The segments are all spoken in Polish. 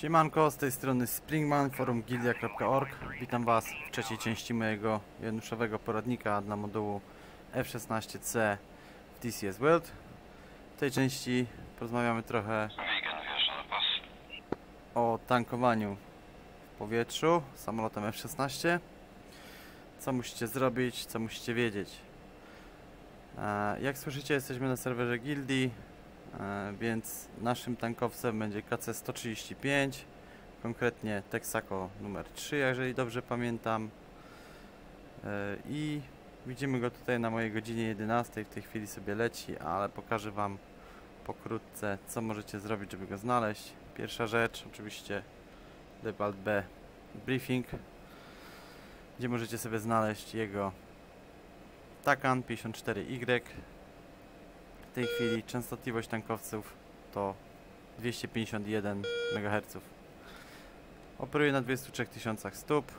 Siemanko, z tej strony Springman, forum gildia.org. Witam Was w trzeciej części mojego januszowego poradnika dla modułu F16C w TCS World. W tej części porozmawiamy trochę o tankowaniu w powietrzu samolotem F-16. Co musicie zrobić, co musicie wiedzieć. E, Jak słyszycie, jesteśmy na serwerze gildii, więc naszym tankowcem będzie KC-135, konkretnie Texaco numer 3, jeżeli dobrze pamiętam. E, I widzimy go tutaj na mojej godzinie 11, w tej chwili sobie leci, ale pokażę Wam pokrótce, co możecie zrobić, żeby go znaleźć. Pierwsza rzecz, oczywiście Debalt B Briefing, gdzie możecie sobie znaleźć jego Takan 54Y. W tej chwili częstotliwość tankowców to 251 MHz. Operuje na 23 tysiącach stóp,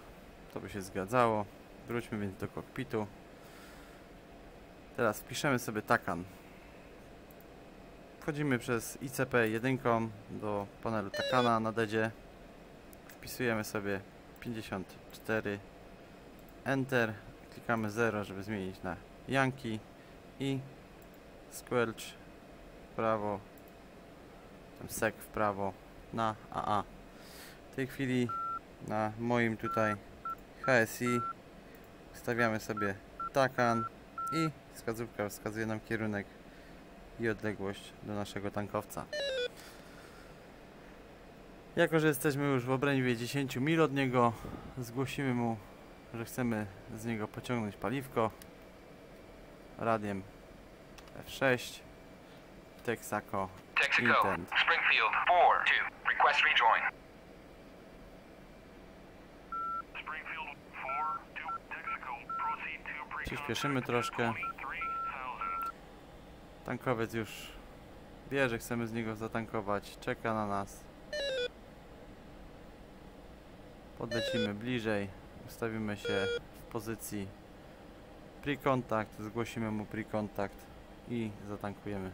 to by się zgadzało. Wróćmy więc do kokpitu. Teraz wpiszemy sobie Takan. Wchodzimy przez ICP-1 do panelu Takana na dedzie. Wpisujemy sobie 54 Enter. Klikamy 0, żeby zmienić na Yankee i Squelch w prawo, Sek w prawo na AA. W tej chwili na moim tutaj HSI stawiamy sobie Takan i wskazówka wskazuje nam kierunek i odległość do naszego tankowca. Jako, że jesteśmy już w obrębie 10 mil od niego, zgłosimy mu, że chcemy z niego pociągnąć paliwko radiem F6 Texaco Texaco, Intent. Springfield, 4-2. Request rejoin. Springfield 4 to Texaco. Proceed to pre Przyspieszymy troszkę. Tankowiec już wie, że chcemy z niego zatankować. Czeka na nas. Podlecimy bliżej. Ustawimy się w pozycji pre-contact. Zgłosimy mu pre-contact i zatankujemy.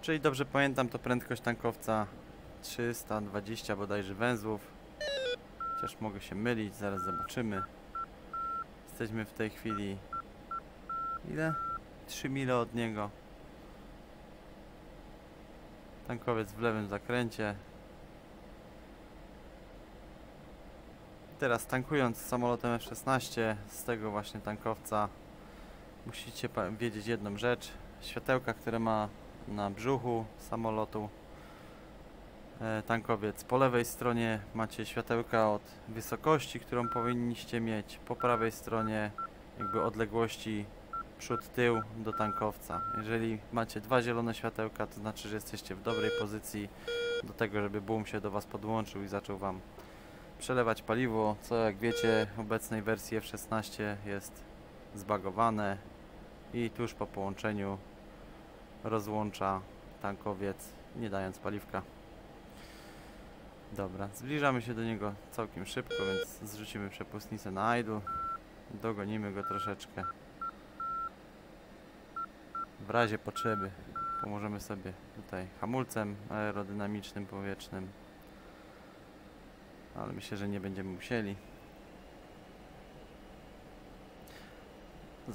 Czyli dobrze pamiętam, to prędkość tankowca 320 bodajże węzłów. Chociaż mogę się mylić, zaraz zobaczymy. Jesteśmy w tej chwili ile? 3 mile od niego. Tankowiec w lewym zakręcie. Teraz tankując samolotem F-16 z tego właśnie tankowca musicie wiedzieć jedną rzecz. Światełka, które ma na brzuchu samolotu e, tankowiec. Po lewej stronie macie światełka od wysokości, którą powinniście mieć. Po prawej stronie jakby odległości przód, tył do tankowca. Jeżeli macie dwa zielone światełka, to znaczy, że jesteście w dobrej pozycji do tego, żeby boom się do Was podłączył i zaczął Wam przelewać paliwo, co jak wiecie w obecnej wersji F16 jest zbagowane i tuż po połączeniu rozłącza tankowiec, nie dając paliwka. Dobra, zbliżamy się do niego całkiem szybko, więc zrzucimy przepustnicę na idle. Dogonimy go troszeczkę. W razie potrzeby pomożemy sobie tutaj hamulcem aerodynamicznym, powietrznym. Ale myślę, że nie będziemy musieli.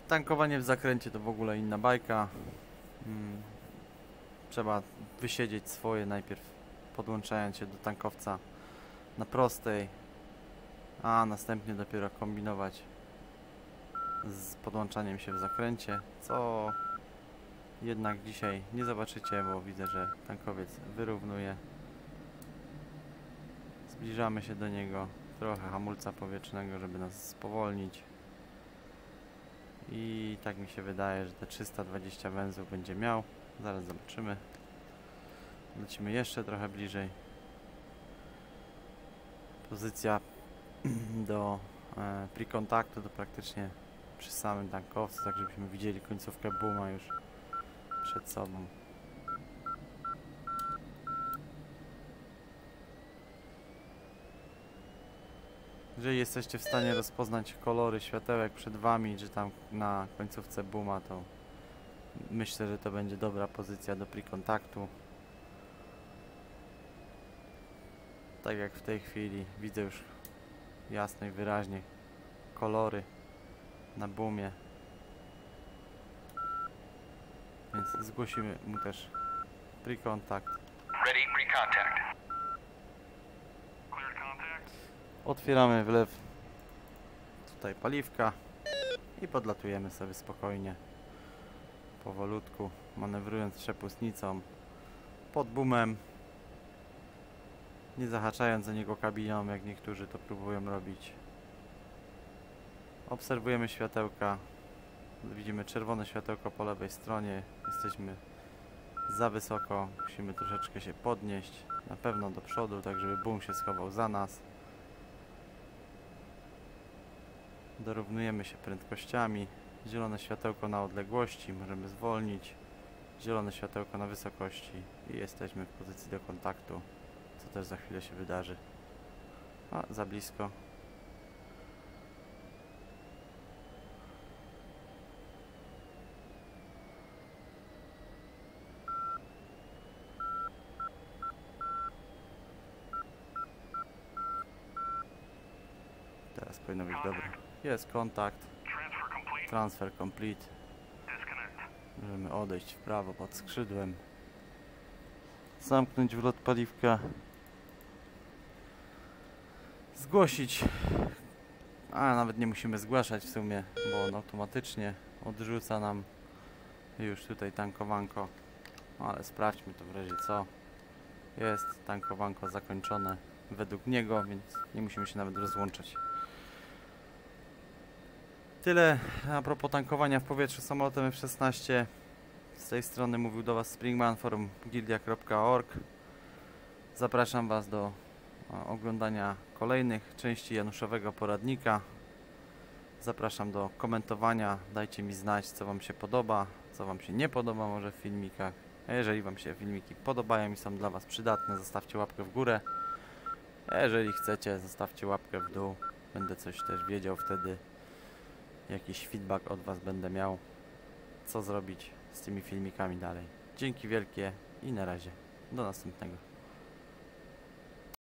Tankowanie w zakręcie to w ogóle inna bajka. Mm. Trzeba wysiedzieć swoje najpierw, podłączając się do tankowca na prostej, a następnie dopiero kombinować z podłączaniem się w zakręcie, co jednak dzisiaj nie zobaczycie, bo widzę, że tankowiec wyrównuje. Zbliżamy się do niego, trochę hamulca powietrznego, żeby nas spowolnić. I tak mi się wydaje, że te 320 węzłów będzie miał. Zaraz zobaczymy. Lecimy jeszcze trochę bliżej. Pozycja do e, pre-kontaktu to praktycznie przy samym tankowcu, tak żebyśmy widzieli końcówkę booma już przed sobą. Jeżeli jesteście w stanie rozpoznać kolory światełek przed wami, czy tam na końcówce booma, to myślę, że to będzie dobra pozycja do pre-kontaktu. Tak jak w tej chwili widzę już jasno i wyraźnie kolory na boomie. Więc zgłosimy mu też pre-contact. Ready. Otwieramy wlew tutaj paliwka i podlatujemy sobie spokojnie. Powolutku, manewrując przepustnicą pod boomem. Nie zahaczając za niego kabiną, jak niektórzy to próbują robić. Obserwujemy światełka. Widzimy czerwone światełko po lewej stronie. Jesteśmy za wysoko. Musimy troszeczkę się podnieść. Na pewno do przodu, tak żeby boom się schował za nas. Dorównujemy się prędkościami. Zielone światełko na odległości, możemy zwolnić. Zielone światełko na wysokości i jesteśmy w pozycji do kontaktu, co też za chwilę się wydarzy. A, za blisko. Teraz powinno być dobre. Jest kontakt. Transfer complete. Możemy odejść w prawo pod skrzydłem. Zamknąć wlot paliwka. Zgłosić. A nawet nie musimy zgłaszać w sumie, bo on automatycznie odrzuca nam już tutaj tankowanko. No, ale sprawdźmy to w razie co. Jest tankowanko zakończone według niego, więc nie musimy się nawet rozłączać. Tyle a propos tankowania w powietrzu samolotem F-16. Z tej strony mówił do Was Springman, forum. Zapraszam Was do oglądania kolejnych części Januszowego poradnika. Zapraszam do komentowania. Dajcie mi znać, co Wam się podoba, co Wam się nie podoba może w filmikach. A jeżeli Wam się filmiki podobają i są dla Was przydatne, zostawcie łapkę w górę. A jeżeli chcecie, zostawcie łapkę w dół. Będę coś też wiedział wtedy jakiś feedback od Was będę miał, co zrobić z tymi filmikami dalej. Dzięki wielkie i na razie. Do następnego.